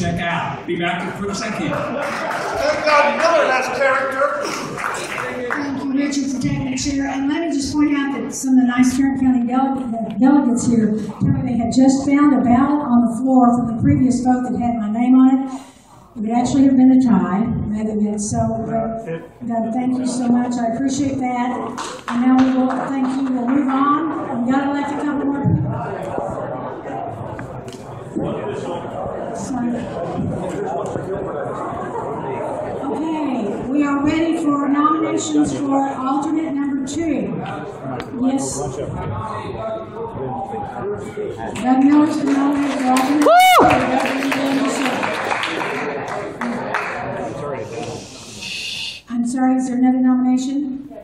be back as quick as I can. Thank God Miller has character. Thank you, Richard, for taking the chair. And let me just point out that some of the nice Tarrant County delegate- delegates here, apparently they had just found a ballot on the floor from the previous vote that had my name on it. It would actually have been a tie, rather than, so, uh, Doug, thank you so much, I appreciate that. And now we will, thank you, we'll move on. We gotta elect a couple more people. Sorry. Okay, we are ready for nominations for alternate number two. Yes. Doug Miller's been nominated for alternate. Woo! I'm sorry, is there another nomination?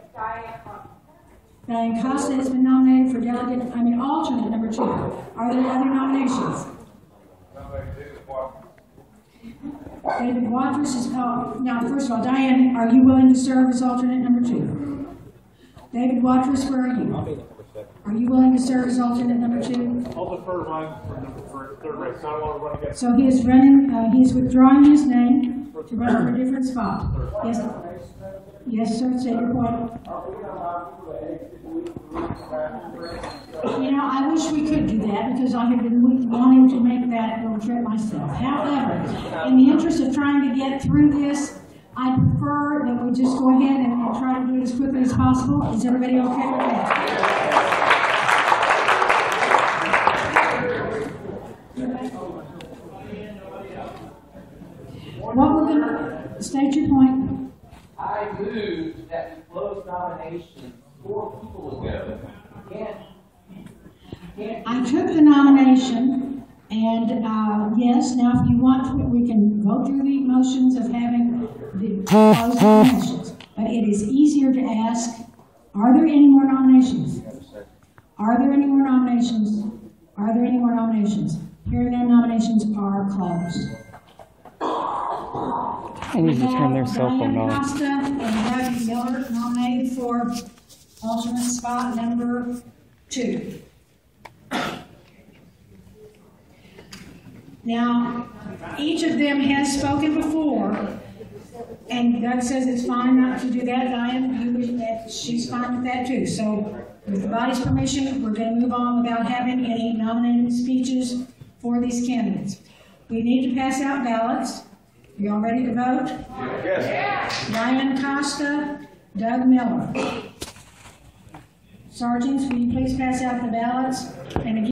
Diane Costa has been nominated for delegate, I mean alternate number two. Are there other nominations? David Waters is, now, first of all, Diane, are you willing to serve as alternate number two? David Waters, where are you? Are you willing to serve as alternate number two? I'll defer mine for number, for third race, I don't want to run against. So he is running, uh, he is withdrawing his name to run for a different spot. Yes, yes, sir, your point. You know, I wish we could do that because I have been wanting to make that little trip myself. However, in the interest of trying to get through this, I prefer that we just go ahead and and try to do it as quickly as possible. Is everybody okay with that? What we're gonna, state your point. I move that we close nominations four people ago. Can't, can't I took the nomination, and, uh, yes, now if you want, to, we can go through the motions of having the closed nominations. But it is easier to ask, are there any more nominations? Are there any more nominations? Are there any more nominations? Hearing none, nominations are closed. I need to turn their cell phone Diane off. Costa and Doug Miller nominated for alternate spot number two. Now, each of them has spoken before, and Doug says it's fine not to do that, Diane, you, that, she's fine with that too. So with the body's permission, we're gonna move on without having any nominating speeches for these candidates. We need to pass out ballots. You all ready to vote? Yes. Diane Costa, Doug Miller. Sergeants, will you please pass out the ballots? And again,